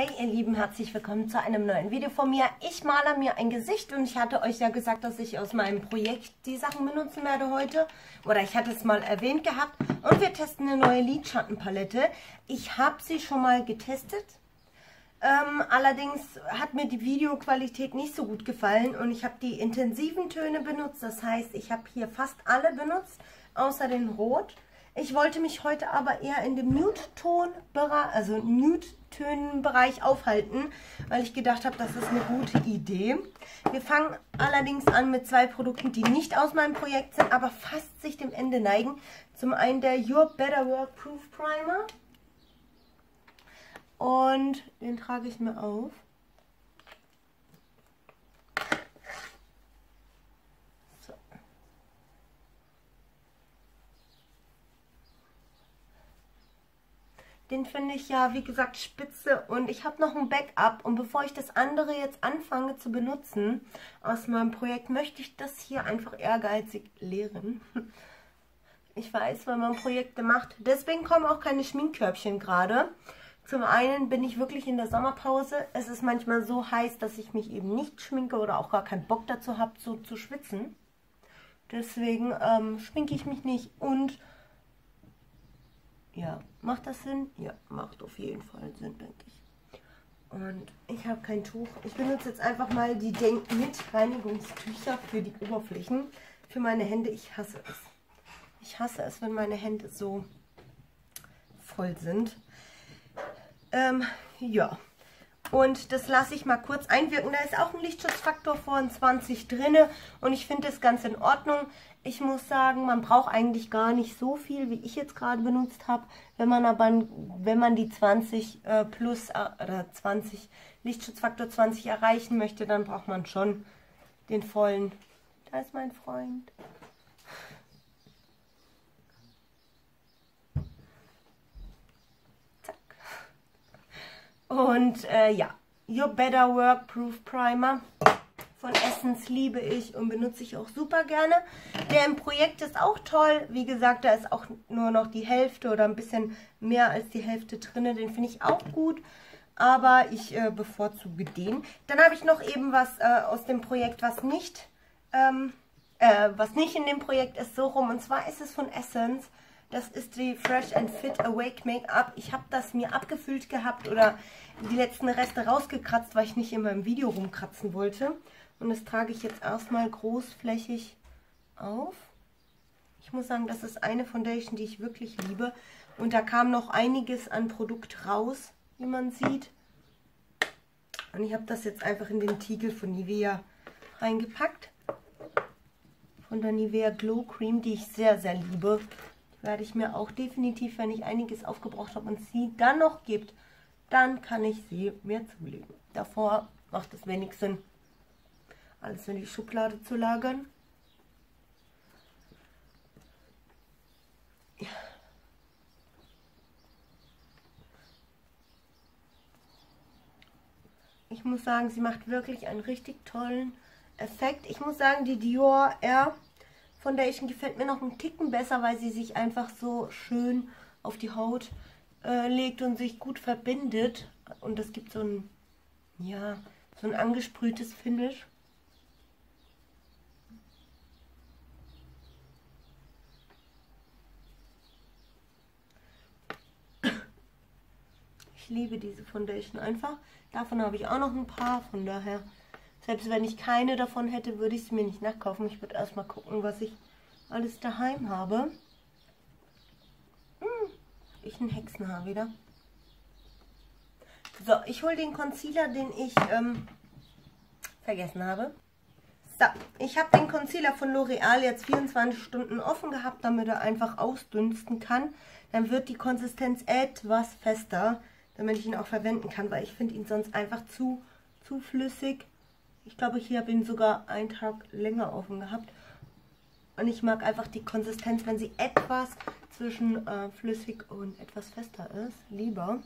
Hey ihr Lieben, herzlich willkommen zu einem neuen Video von mir. Ich male mir ein Gesicht und ich hatte euch ja gesagt, dass ich aus meinem Projekt die Sachen benutzen werde heute. Oder ich hatte es mal erwähnt gehabt. Und wir testen eine neue Lidschattenpalette. Ich habe sie schon mal getestet. Ähm, allerdings hat mir die Videoqualität nicht so gut gefallen und ich habe die intensiven Töne benutzt. Das heißt, ich habe hier fast alle benutzt, außer den Rot. Ich wollte mich heute aber eher in dem Nude-Ton-Bereich, also Nude-Tönen-Bereich aufhalten, weil ich gedacht habe, das ist eine gute Idee. Wir fangen allerdings an mit zwei Produkten, die nicht aus meinem Projekt sind, aber fast sich dem Ende neigen. Zum einen der Your Better Work Proof Primer. Und den trage ich mir auf. Den finde ich ja, wie gesagt, spitze und ich habe noch ein Backup. Und bevor ich das andere jetzt anfange zu benutzen aus meinem Projekt, möchte ich das hier einfach ehrgeizig leeren. Ich weiß, weil man Projekte macht. Deswegen kommen auch keine Schminkkörbchen gerade. Zum einen bin ich wirklich in der Sommerpause. Es ist manchmal so heiß, dass ich mich eben nicht schminke oder auch gar keinen Bock dazu habe, so zu schwitzen. Deswegen ähm, schminke ich mich nicht und ja, macht das Sinn? Ja, macht auf jeden Fall Sinn, denke ich. Und ich habe kein Tuch. Ich benutze jetzt einfach mal die Denk mit Reinigungstücher für die Oberflächen. Für meine Hände. Ich hasse es. Ich hasse es, wenn meine Hände so voll sind. Ähm, ja. Und das lasse ich mal kurz einwirken. Da ist auch ein Lichtschutzfaktor von 20 drin. Und ich finde das ganz in Ordnung. Ich muss sagen, man braucht eigentlich gar nicht so viel, wie ich jetzt gerade benutzt habe. Wenn man aber, wenn man die 20 äh, plus äh, oder 20 Lichtschutzfaktor 20 erreichen möchte, dann braucht man schon den vollen. Da ist mein Freund. Und äh, ja, Your Better Work Proof Primer von Essence liebe ich und benutze ich auch super gerne. Der im Projekt ist auch toll. Wie gesagt, da ist auch nur noch die Hälfte oder ein bisschen mehr als die Hälfte drin. Den finde ich auch gut. Aber ich äh, bevorzuge den. Dann habe ich noch eben was äh, aus dem Projekt, was nicht, ähm, äh, was nicht in dem Projekt ist, so rum. Und zwar ist es von Essence das ist die Fresh and Fit Awake Make-up. Ich habe das mir abgefüllt gehabt oder die letzten Reste rausgekratzt, weil ich nicht in meinem Video rumkratzen wollte. Und das trage ich jetzt erstmal großflächig auf. Ich muss sagen, das ist eine Foundation, die ich wirklich liebe. Und da kam noch einiges an Produkt raus, wie man sieht. Und ich habe das jetzt einfach in den Tiegel von Nivea reingepackt. Von der Nivea Glow Cream, die ich sehr, sehr liebe werde ich mir auch definitiv, wenn ich einiges aufgebraucht habe und sie dann noch gibt, dann kann ich sie mir zulegen. Davor macht es wenig Sinn, alles in die Schublade zu lagern. Ich muss sagen, sie macht wirklich einen richtig tollen Effekt. Ich muss sagen, die Dior Air Foundation gefällt mir noch einen Ticken besser, weil sie sich einfach so schön auf die Haut äh, legt und sich gut verbindet. Und es gibt so ein, ja, so ein angesprühtes Finish. Ich liebe diese Foundation einfach. Davon habe ich auch noch ein paar, von daher selbst wenn ich keine davon hätte, würde ich sie mir nicht nachkaufen. Ich würde erstmal gucken, was ich alles daheim habe. Hm, ich ein Hexenhaar wieder. So, ich hole den Concealer, den ich ähm, vergessen habe. So, ich habe den Concealer von L'Oreal jetzt 24 Stunden offen gehabt, damit er einfach ausdünsten kann. Dann wird die Konsistenz etwas fester, damit ich ihn auch verwenden kann, weil ich finde ihn sonst einfach zu, zu flüssig. Ich glaube, ich habe ihn sogar einen Tag länger offen gehabt. Und ich mag einfach die Konsistenz, wenn sie etwas zwischen äh, flüssig und etwas fester ist. Lieber.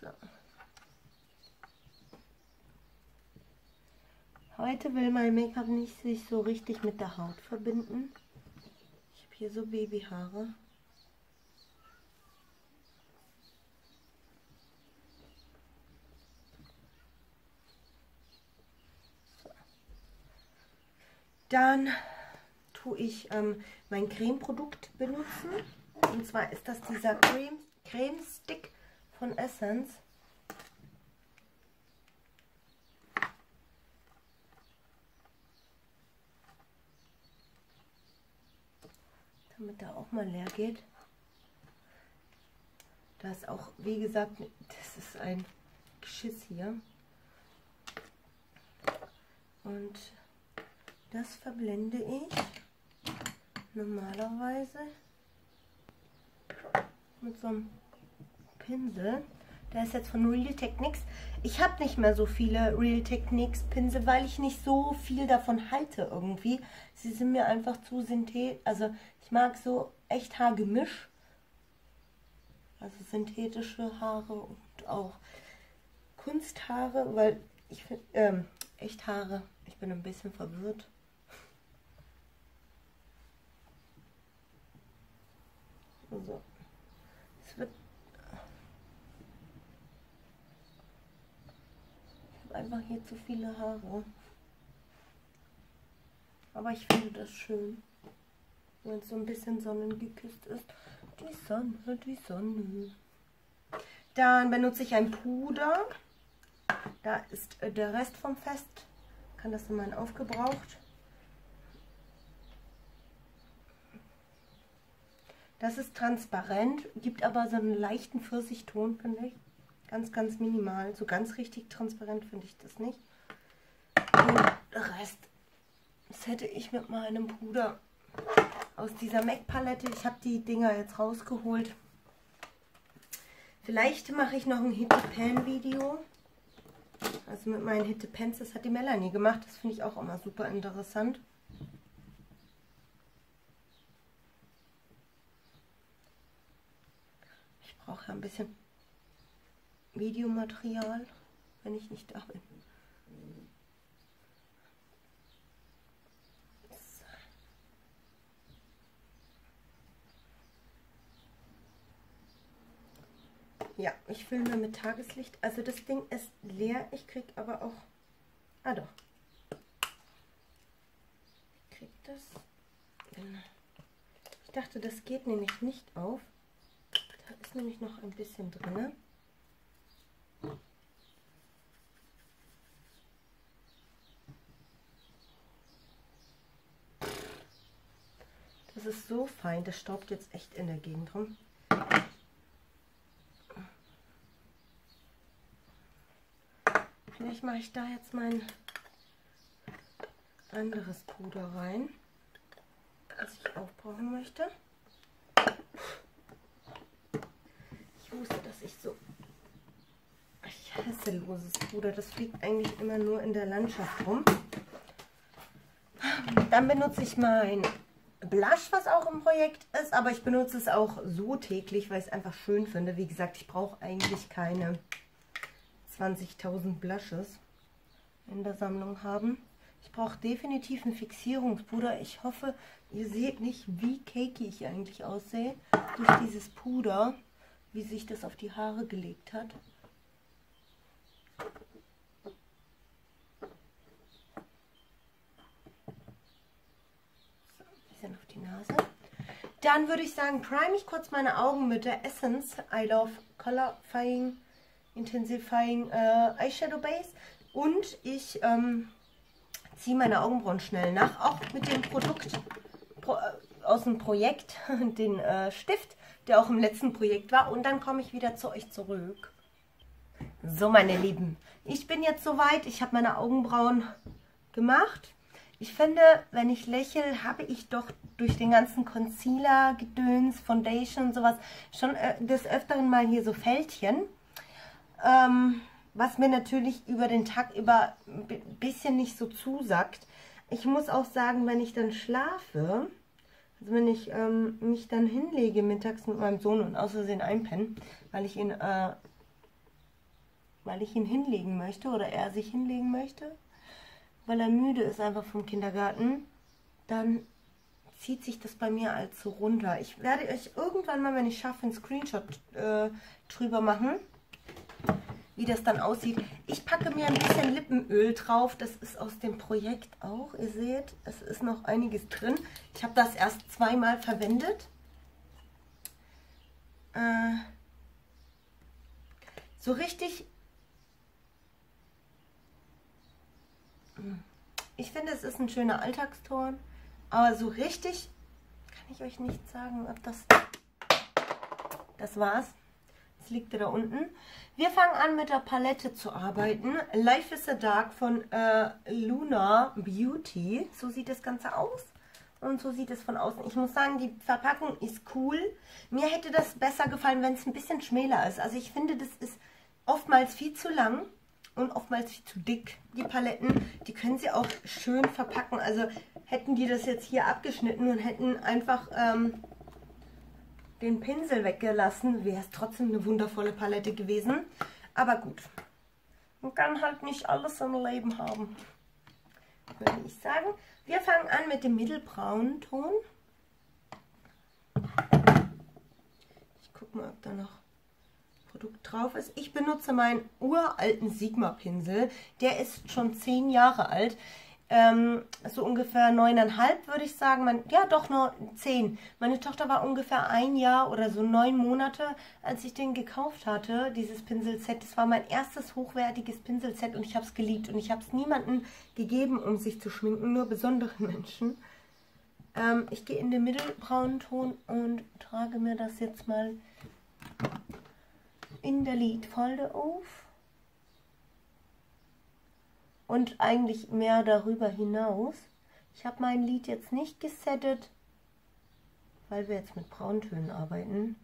So. Heute will mein Make-up nicht sich so richtig mit der Haut verbinden. Ich habe hier so Babyhaare. Dann tue ich ähm, mein Cremeprodukt benutzen. Und zwar ist das dieser Creme, Creme Stick von Essence. Damit er auch mal leer geht. Da ist auch, wie gesagt, das ist ein Geschiss hier. Und das verblende ich normalerweise mit so einem Pinsel. Der ist jetzt von Real Techniques. Ich habe nicht mehr so viele Real Techniques Pinsel, weil ich nicht so viel davon halte irgendwie. Sie sind mir einfach zu synthetisch. Also ich mag so echt Haargemisch. Also synthetische Haare und auch Kunsthaare, weil ich finde, ähm, echt Haare. Ich bin ein bisschen verwirrt. So. Es wird. Ich habe einfach hier zu viele Haare. Aber ich finde das schön. Wenn es so ein bisschen sonnengeküsst ist. Die Sonne, die Sonne. Dann benutze ich ein Puder. Da ist äh, der Rest vom Fest. Kann das immer aufgebraucht. Das ist transparent, gibt aber so einen leichten Pfirsichton, finde ich. Ganz, ganz minimal. So ganz richtig transparent finde ich das nicht. Und der Rest, das hätte ich mit meinem Puder aus dieser MAC-Palette. Ich habe die Dinger jetzt rausgeholt. Vielleicht mache ich noch ein Hitte-Pan-Video. Also mit meinen Hitte-Pens, das hat die Melanie gemacht. Das finde ich auch immer super interessant. Brauche ein bisschen Videomaterial, wenn ich nicht da bin. Ja, ich filme mit Tageslicht. Also das Ding ist leer. Ich krieg aber auch... Ah doch. Ich krieg das... Genau. Ich dachte, das geht nämlich nicht auf ist nämlich noch ein bisschen drin. Das ist so fein, das staubt jetzt echt in der Gegend rum. Vielleicht mache ich da jetzt mein anderes Puder rein, was ich aufbrauchen möchte. Ich wusste, dass ich so... Ich hasse loses Puder. Das fliegt eigentlich immer nur in der Landschaft rum. Dann benutze ich mein Blush, was auch im Projekt ist. Aber ich benutze es auch so täglich, weil ich es einfach schön finde. Wie gesagt, ich brauche eigentlich keine 20.000 Blushes in der Sammlung haben. Ich brauche definitiv ein Fixierungspuder. Ich hoffe, ihr seht nicht, wie cakey ich eigentlich aussehe durch dieses Puder wie sich das auf die Haare gelegt hat. So, ein bisschen auf die Nase. Dann würde ich sagen, prime ich kurz meine Augen mit der Essence I Love Colorifying Intensifying äh, Eyeshadow Base. Und ich ähm, ziehe meine Augenbrauen schnell nach, auch mit dem Produkt pro, äh, aus dem Projekt, den äh, Stift der auch im letzten Projekt war. Und dann komme ich wieder zu euch zurück. So, meine Lieben, ich bin jetzt soweit. Ich habe meine Augenbrauen gemacht. Ich finde, wenn ich lächle, habe ich doch durch den ganzen Concealer, Gedöns, Foundation und sowas schon äh, des Öfteren mal hier so Fältchen. Ähm, was mir natürlich über den Tag über ein bisschen nicht so zusagt. Ich muss auch sagen, wenn ich dann schlafe, also wenn ich ähm, mich dann hinlege mittags mit meinem Sohn und aus einpenne, weil ich ihn, äh, weil ich ihn hinlegen möchte oder er sich hinlegen möchte, weil er müde ist einfach vom Kindergarten, dann zieht sich das bei mir so runter. Ich werde euch irgendwann mal, wenn ich schaffe, einen Screenshot äh, drüber machen, wie das dann aussieht. Ich packe mir ein bisschen Lippenöl drauf. Das ist aus dem Projekt auch. Ihr seht, es ist noch einiges drin. Ich habe das erst zweimal verwendet. Äh, so richtig... Ich finde, es ist ein schöner Alltagston. Aber so richtig kann ich euch nicht sagen, ob das... Das war's. Das liegt da unten. Wir fangen an mit der Palette zu arbeiten. Life is a Dark von äh, Luna Beauty. So sieht das Ganze aus. Und so sieht es von außen. Ich muss sagen, die Verpackung ist cool. Mir hätte das besser gefallen, wenn es ein bisschen schmäler ist. Also ich finde, das ist oftmals viel zu lang und oftmals viel zu dick. Die Paletten, die können sie auch schön verpacken. Also hätten die das jetzt hier abgeschnitten und hätten einfach ähm, den Pinsel weggelassen, wäre es trotzdem eine wundervolle Palette gewesen. Aber gut, man kann halt nicht alles im Leben haben, würde ich sagen. Wir fangen an mit dem mittelbraunen Ton. Ich gucke mal, ob da noch Produkt drauf ist. Ich benutze meinen uralten Sigma-Pinsel. Der ist schon zehn Jahre alt ähm, so ungefähr neuneinhalb, würde ich sagen. Man, ja, doch nur zehn. Meine Tochter war ungefähr ein Jahr oder so neun Monate, als ich den gekauft hatte, dieses Pinselset. Das war mein erstes hochwertiges Pinselset und ich habe es geliebt. Und ich habe es niemandem gegeben, um sich zu schminken, nur besonderen Menschen. Ähm, ich gehe in den mittelbraunen Ton und trage mir das jetzt mal in der Lidfalte auf und eigentlich mehr darüber hinaus. Ich habe mein Lied jetzt nicht gesettet, weil wir jetzt mit Brauntönen arbeiten.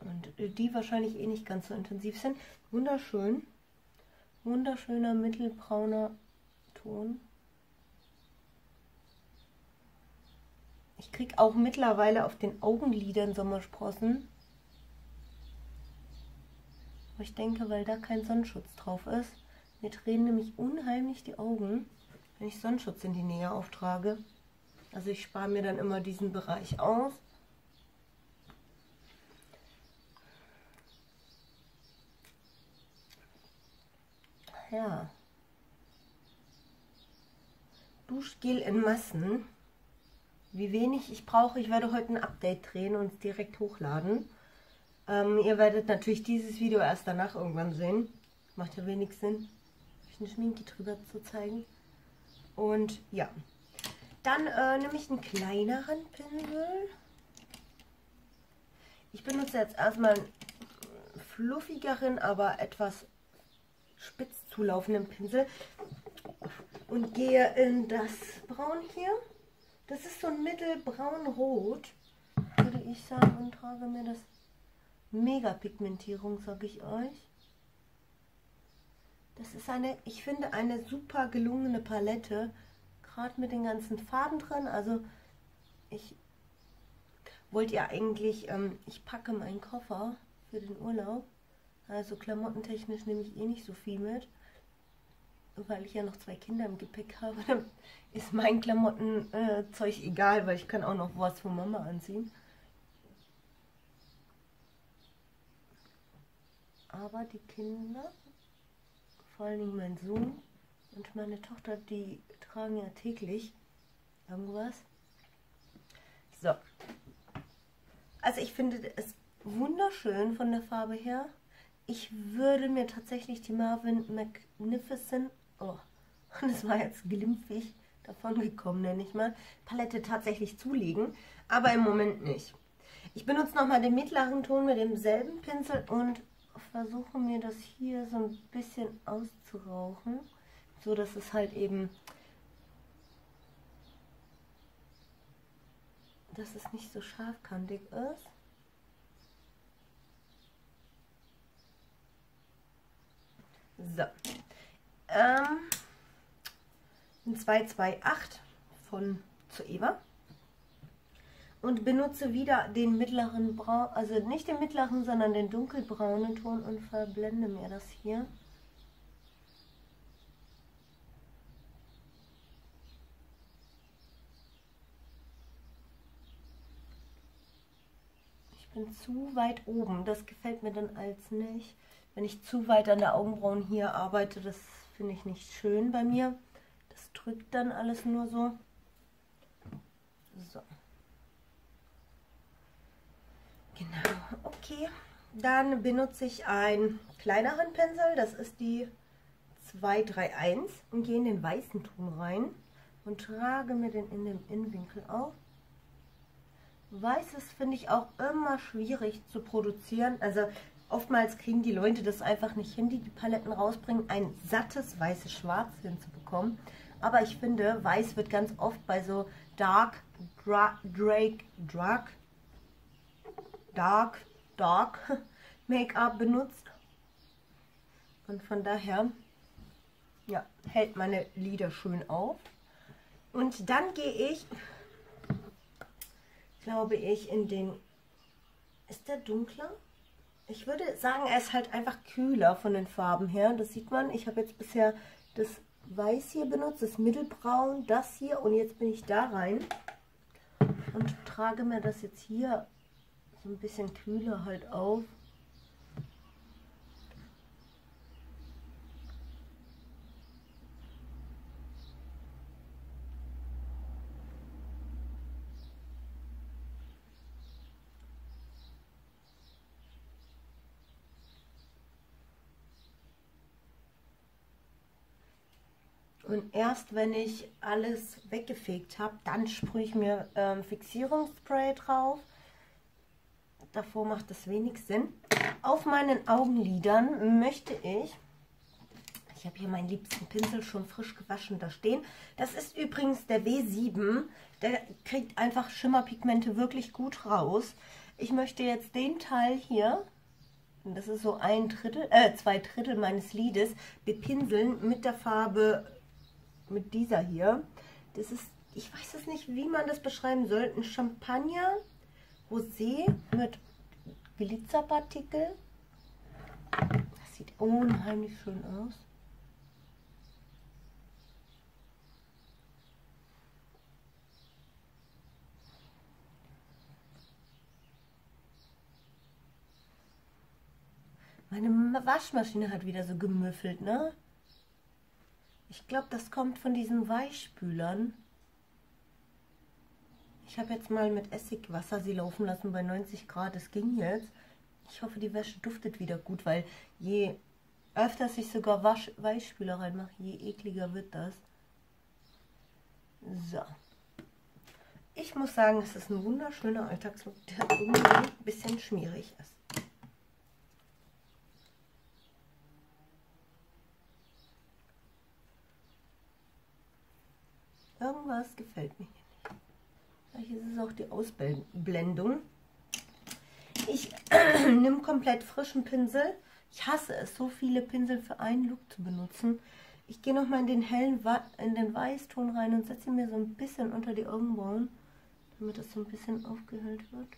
Und die wahrscheinlich eh nicht ganz so intensiv sind. Wunderschön. Wunderschöner mittelbrauner Ton. Ich kriege auch mittlerweile auf den Augenlidern Sommersprossen. Aber ich denke, weil da kein Sonnenschutz drauf ist, mir drehen nämlich unheimlich die Augen, wenn ich Sonnenschutz in die Nähe auftrage. Also ich spare mir dann immer diesen Bereich aus. Ja. Duschgel in Massen. Wie wenig ich brauche, ich werde heute ein Update drehen und es direkt hochladen. Ähm, ihr werdet natürlich dieses Video erst danach irgendwann sehen. Macht ja wenig Sinn, euch eine Schminke drüber zu zeigen. Und ja, dann äh, nehme ich einen kleineren Pinsel. Ich benutze jetzt erstmal einen fluffigeren, aber etwas spitz zulaufenden Pinsel und gehe in das Braun hier. Das ist so ein mittelbraun-rot, würde ich sagen, und trage mir das Mega Pigmentierung, sage ich euch. Das ist eine, ich finde, eine super gelungene Palette. Gerade mit den ganzen Farben drin. Also ich wollte ja eigentlich, ähm, ich packe meinen Koffer für den Urlaub. Also klamottentechnisch nehme ich eh nicht so viel mit. Weil ich ja noch zwei Kinder im Gepäck habe, dann ist mein Klamottenzeug äh, egal, weil ich kann auch noch was von Mama anziehen. Aber die Kinder, vor allen Dingen mein Sohn und meine Tochter, die tragen ja täglich irgendwas. So. Also ich finde es wunderschön von der Farbe her. Ich würde mir tatsächlich die Marvin Magnificent, oh, das war jetzt glimpfig davon gekommen, nenne ich mal, Palette tatsächlich zulegen, aber im Moment nicht. Ich benutze nochmal den mittleren Ton mit demselben Pinsel und versuche mir das hier so ein bisschen auszurauchen, so dass es halt eben, dass es nicht so scharfkantig ist. So. Ähm, ein 228 von zu Eva und benutze wieder den mittleren Braun, also nicht den mittleren, sondern den dunkelbraunen Ton und verblende mir das hier. Ich bin zu weit oben. Das gefällt mir dann als nicht. Wenn ich zu weit an der Augenbrauen hier arbeite, das finde ich nicht schön bei mir. Das drückt dann alles nur so. So. Genau, okay. Dann benutze ich einen kleineren Pinsel. Das ist die 231 und gehe in den weißen Ton rein und trage mir den in den Innenwinkel auf. Weißes finde ich auch immer schwierig zu produzieren. Also oftmals kriegen die Leute das einfach nicht hin, die die Paletten rausbringen, ein sattes weißes Schwarz hinzubekommen. Aber ich finde, weiß wird ganz oft bei so Dark, Dra Drake, Dark, Dark, Dark Make-up benutzt. Und von daher, ja, hält meine Lider schön auf. Und dann gehe ich, glaube ich, in den, ist der dunkler? Ich würde sagen, er ist halt einfach kühler von den Farben her. Das sieht man. Ich habe jetzt bisher das Weiß hier benutzt, das Mittelbraun, das hier und jetzt bin ich da rein und trage mir das jetzt hier so ein bisschen kühler halt auf. Und erst wenn ich alles weggefegt habe, dann sprühe ich mir ähm, Fixierungsspray drauf. Davor macht das wenig Sinn. Auf meinen Augenlidern möchte ich, ich habe hier meinen liebsten Pinsel schon frisch gewaschen da stehen. Das ist übrigens der W7. Der kriegt einfach Schimmerpigmente wirklich gut raus. Ich möchte jetzt den Teil hier, das ist so ein Drittel, äh, zwei Drittel meines Lides, bepinseln mit der Farbe mit dieser hier. Das ist, ich weiß es nicht, wie man das beschreiben soll. Ein Champagner Rosé mit Glitzerpartikel. Das sieht unheimlich schön aus. Meine Waschmaschine hat wieder so gemüffelt, ne? Ich glaube, das kommt von diesen Weichspülern. Ich habe jetzt mal mit Essigwasser sie laufen lassen bei 90 Grad. Es ging jetzt. Ich hoffe, die Wäsche duftet wieder gut, weil je öfter ich sogar Wasch Weichspüler reinmache, je ekliger wird das. So. Ich muss sagen, es ist ein wunderschöner Alltagslook, der irgendwie ein bisschen schmierig ist. Irgendwas gefällt mir hier. Vielleicht ist es auch die Ausblendung. Ich nehme komplett frischen Pinsel. Ich hasse es, so viele Pinsel für einen Look zu benutzen. Ich gehe nochmal in den hellen, in den Weißton rein und setze mir so ein bisschen unter die Augenbrauen, damit das so ein bisschen aufgehüllt wird.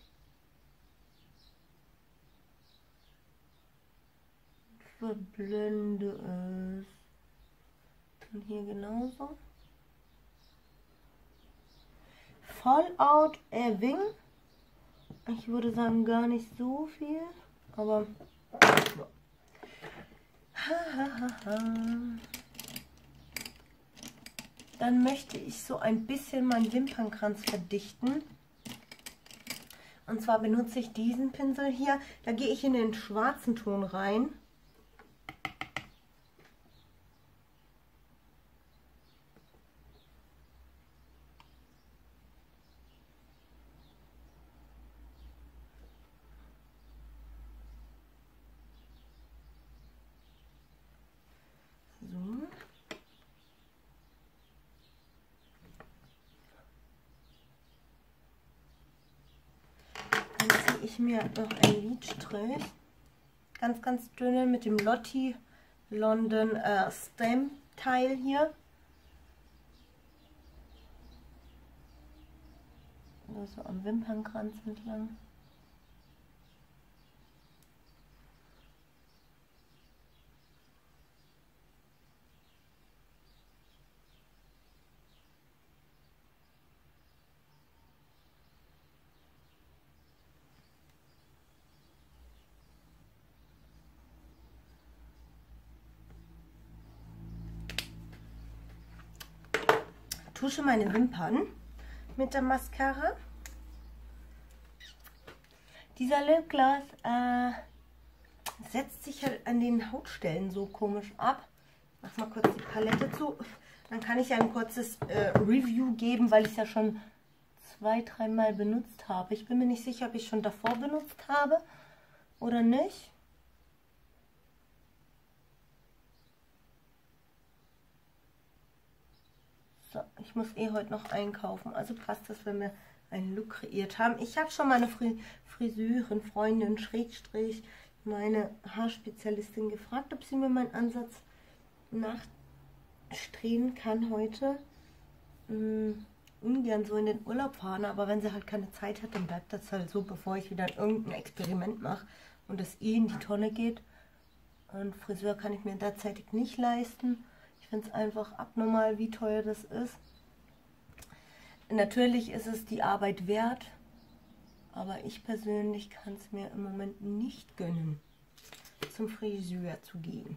Verblende es. Und hier genauso. Fallout Erwing. Ich würde sagen, gar nicht so viel, aber Dann möchte ich so ein bisschen meinen Wimpernkranz verdichten. Und zwar benutze ich diesen Pinsel hier. Da gehe ich in den schwarzen Ton rein. Ich mir noch ein Lidstrich. Ganz, ganz dünne mit dem Lotti London äh, Stem Teil hier. So am Wimpernkranz entlang. Tusche meine Wimpern mit der Mascara. Dieser Lipgloss äh, setzt sich halt an den Hautstellen so komisch ab. Mach mal kurz die Palette zu. Dann kann ich ein kurzes äh, Review geben, weil ich es ja schon zwei, dreimal benutzt habe. Ich bin mir nicht sicher, ob ich schon davor benutzt habe oder nicht. So, ich muss eh heute noch einkaufen. Also passt das, wenn wir einen Look kreiert haben. Ich habe schon meine Friseurin, Freundin, Schrägstrich, meine Haarspezialistin gefragt, ob sie mir meinen Ansatz nachstrehen kann heute. Hm, ungern so in den Urlaub fahren, aber wenn sie halt keine Zeit hat, dann bleibt das halt so, bevor ich wieder irgendein Experiment mache und das eh in die Tonne geht. Und Friseur kann ich mir derzeitig nicht leisten. Finde es einfach abnormal, wie teuer das ist. Natürlich ist es die Arbeit wert, aber ich persönlich kann es mir im Moment nicht gönnen, zum Friseur zu gehen.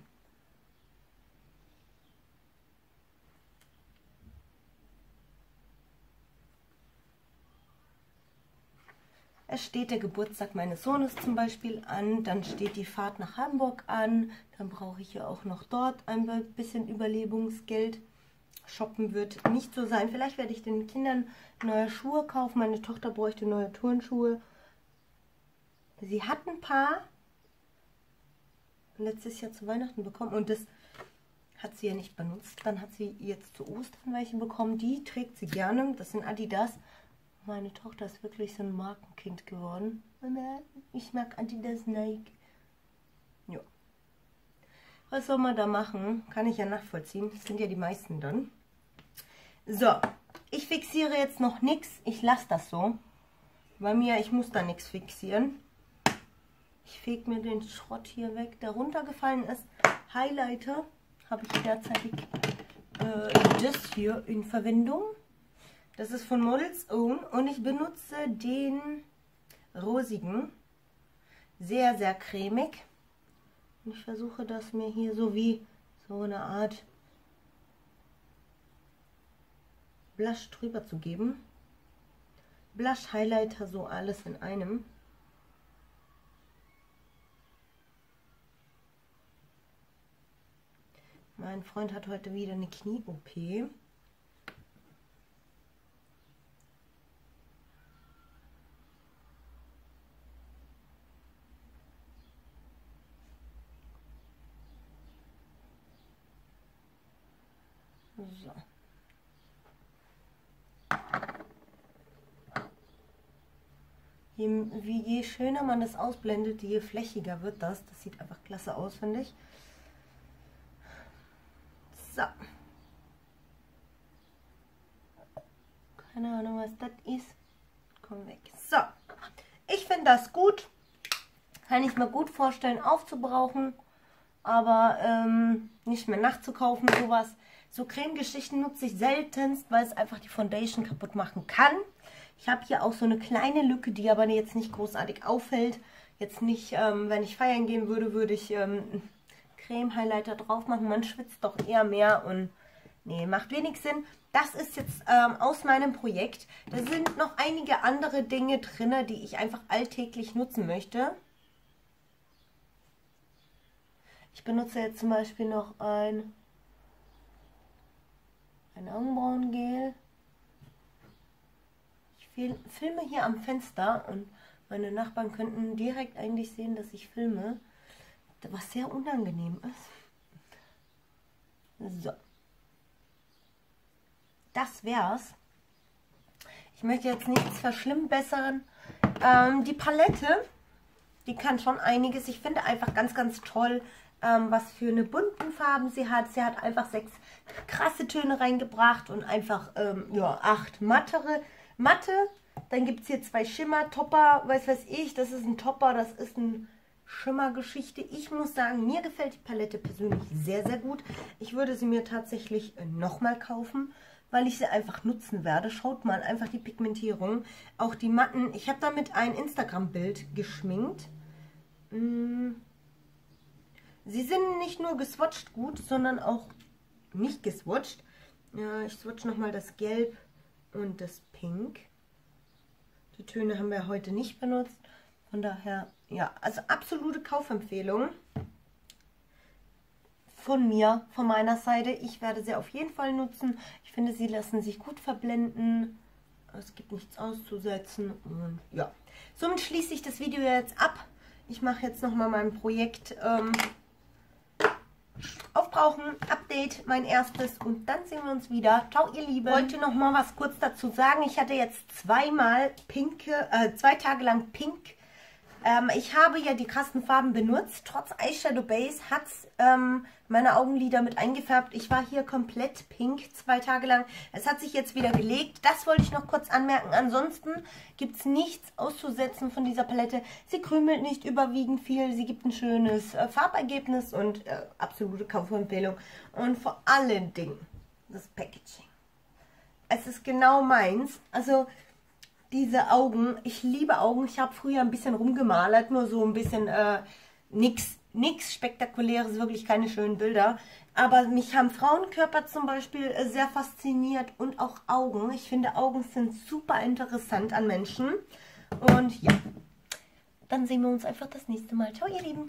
Es steht der Geburtstag meines Sohnes zum Beispiel an, dann steht die Fahrt nach Hamburg an, dann brauche ich ja auch noch dort ein bisschen Überlebensgeld. Shoppen wird nicht so sein. Vielleicht werde ich den Kindern neue Schuhe kaufen. Meine Tochter bräuchte neue Turnschuhe. Sie hat ein paar letztes Jahr zu Weihnachten bekommen und das hat sie ja nicht benutzt. Dann hat sie jetzt zu Ostern welche bekommen. Die trägt sie gerne. Das sind Adidas. Meine Tochter ist wirklich so ein Markenkind geworden. Ich mag Adidas Nike. Ja. Was soll man da machen? Kann ich ja nachvollziehen. Das sind ja die meisten dann. So, ich fixiere jetzt noch nichts. Ich lasse das so. Bei mir, ich muss da nichts fixieren. Ich fege mir den Schrott hier weg, der runtergefallen ist. Highlighter habe ich derzeitig äh, das hier in Verwendung. Das ist von Models Own und ich benutze den rosigen. Sehr, sehr cremig. Und ich versuche das mir hier so wie so eine Art Blush drüber zu geben. Blush, Highlighter, so alles in einem. Mein Freund hat heute wieder eine Knie-OP. So. Je, wie, je schöner man das ausblendet, je flächiger wird das. Das sieht einfach klasse aus, finde ich. So. Keine Ahnung, was das ist. Komm weg. So. Ich finde das gut. Kann ich mir gut vorstellen aufzubrauchen. Aber ähm, nicht mehr nachzukaufen, sowas. So Cremegeschichten nutze ich seltenst, weil es einfach die Foundation kaputt machen kann. Ich habe hier auch so eine kleine Lücke, die aber jetzt nicht großartig auffällt. Jetzt nicht, ähm, wenn ich feiern gehen würde, würde ich ähm, Creme-Highlighter drauf machen. Man schwitzt doch eher mehr und nee, macht wenig Sinn. Das ist jetzt ähm, aus meinem Projekt. Da sind noch einige andere Dinge drin, die ich einfach alltäglich nutzen möchte. Ich benutze jetzt zum Beispiel noch ein ein Augenbrauengel. Ich filme hier am Fenster und meine Nachbarn könnten direkt eigentlich sehen, dass ich filme, was sehr unangenehm ist. So. Das wär's. Ich möchte jetzt nichts verschlimmbessern. Ähm, die Palette, die kann schon einiges. Ich finde einfach ganz, ganz toll, ähm, was für eine bunten Farben sie hat. Sie hat einfach sechs krasse Töne reingebracht und einfach ähm, ja, acht mattere, matte. Dann gibt es hier zwei Schimmer, Topper, weiß weiß ich, das ist ein Topper, das ist ein Schimmergeschichte. Ich muss sagen, mir gefällt die Palette persönlich sehr, sehr gut. Ich würde sie mir tatsächlich äh, nochmal kaufen, weil ich sie einfach nutzen werde. Schaut mal, einfach die Pigmentierung. Auch die Matten. Ich habe damit ein Instagram-Bild geschminkt. Mmh. Sie sind nicht nur geswatcht gut, sondern auch nicht geswatcht. Ja, ich swatch nochmal das Gelb und das Pink. Die Töne haben wir heute nicht benutzt. Von daher, ja, also absolute Kaufempfehlung von mir, von meiner Seite. Ich werde sie auf jeden Fall nutzen. Ich finde, sie lassen sich gut verblenden. Es gibt nichts auszusetzen. Und ja, somit schließe ich das Video jetzt ab. Ich mache jetzt nochmal mein Projekt ähm, Aufbrauchen, Update, mein erstes und dann sehen wir uns wieder. Ciao ihr Lieben. Ich wollte noch mal was kurz dazu sagen. Ich hatte jetzt zweimal pinke, äh, zwei Tage lang pink ähm, ich habe ja die krassen Farben benutzt. Trotz Eyeshadow Base hat es ähm, meine Augenlider mit eingefärbt. Ich war hier komplett pink zwei Tage lang. Es hat sich jetzt wieder gelegt. Das wollte ich noch kurz anmerken. Ansonsten gibt es nichts auszusetzen von dieser Palette. Sie krümelt nicht überwiegend viel. Sie gibt ein schönes äh, Farbergebnis und äh, absolute Kaufempfehlung. Und vor allen Dingen das Packaging. Es ist genau meins. Also diese Augen. Ich liebe Augen. Ich habe früher ein bisschen rumgemalert, nur so ein bisschen äh, nix, nix Spektakuläres, wirklich keine schönen Bilder. Aber mich haben Frauenkörper zum Beispiel äh, sehr fasziniert und auch Augen. Ich finde Augen sind super interessant an Menschen. Und ja, dann sehen wir uns einfach das nächste Mal. Ciao ihr Lieben.